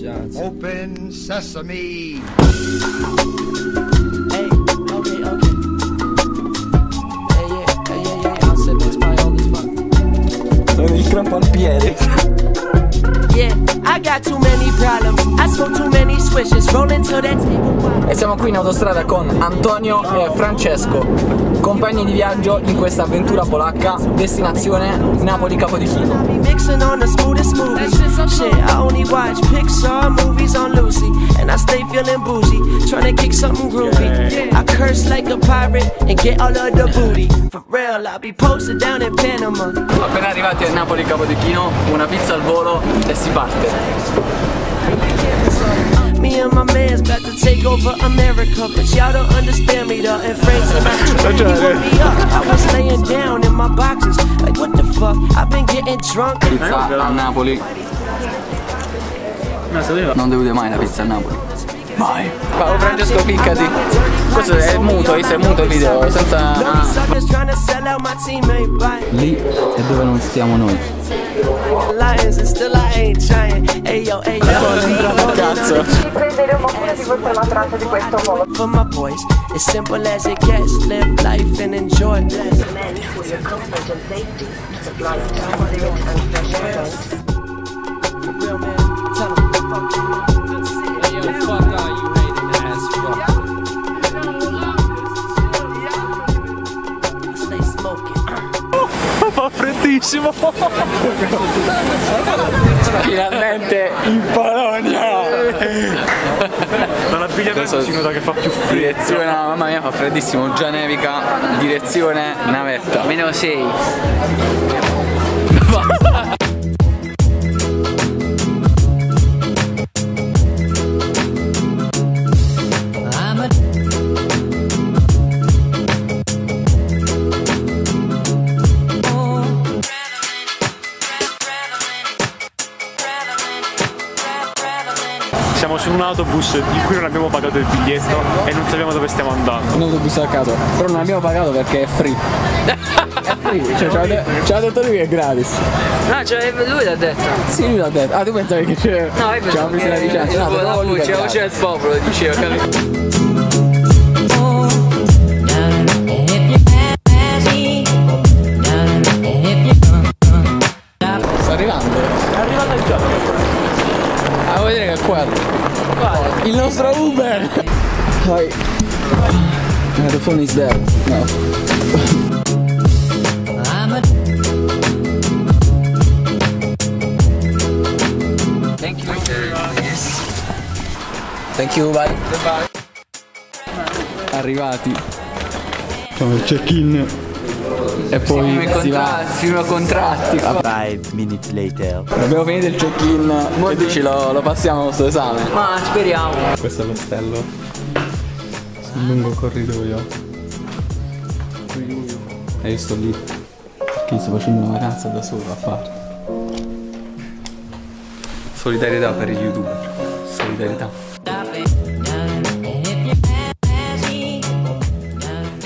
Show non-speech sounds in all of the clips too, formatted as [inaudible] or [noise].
Johnson. Open sesame. Hey, okay, okay. E siamo qui in autostrada con Antonio e Francesco, compagni di viaggio in questa avventura polacca, destinazione Napoli movies. Shit, I only watch Pixar movies on Lucy, and I stay feeling bougie, trying to kick something groovy. I curse like a pirate and get all of the booty. For real, I be posted down in Panama. Appena arrivati a Napoli Capodichino, una pizza al volo e si parte. Me and my man's about to take over America, but y'all don't understand me though. And Frank Sinatra, he woke me up. I was laying down in my boxes, like what the fuck? I've been getting drunk. Pizza a Napoli. Non dovete mai la pizza a Napoli. Mai. Paolo Francesco ficcati. Questo è muto, questo è muto il video, senza. Lì è dove non stiamo noi. Yo. Cazzo. Ci prenderemo cura di questa materasso di questo volo. For my boys, as simple as it gets. Live life and enjoy. For real, man. Tell 'em, fuck you. Yo, fuck all you [laughs] Finalmente in Polonia. Non abbigliamento Adesso- si nota che fa più freddo. Direzione, no, mamma mia fa freddissimo, già nevica, direzione navetta. Meno 6. [laughs] su un autobus in cui non abbiamo pagato il biglietto e non sappiamo dove stiamo andando. Un autobus a caso, però non abbiamo pagato perché è free. [laughs] è free, cioè ce l'ha, ce l'ha detto lui che è gratis. No, cioè lui l'ha detto. Sì, lui l'ha detto. Ah, tu pensavi che c'è. No, io ci avevamo preso la licenza. No, però lui che c'è, c'è il popolo, diceva, capito? Sta arrivando. È arrivato già. Ah, vuol dire che è quello. Il nostro Uber! Hi. Uh, the phone is there. No. Thank you. Thank you, bye. Arrivati. Il check-in. E poi si va. Firma contratti. Five minutes later. Abbiamo finito il check-in. Che dici lo, lo passiamo al nostro esame? Ma speriamo. Questo è l'ostello. Sul lungo corridoio. E io sto lì. Perché sto facendo una vacanza da solo a parte. Solidarietà per gli youtuber. Solidarietà.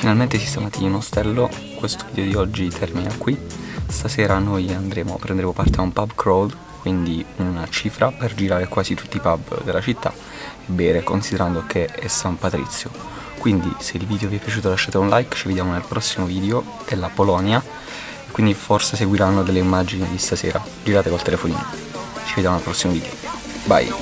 Finalmente sistemati in ostello, questo video di oggi termina qui. Stasera noi andremo, prenderemo parte a un pub crawl, quindi una cifra per girare quasi tutti i pub della città e bere considerando che è San Patrizio. Quindi se il video vi è piaciuto lasciate un like, ci vediamo nel prossimo video della Polonia quindi forse seguiranno delle immagini di stasera. Girate col telefonino. Ci vediamo al prossimo video. Bye.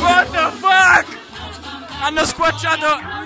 What the fuck? Hanno squarciato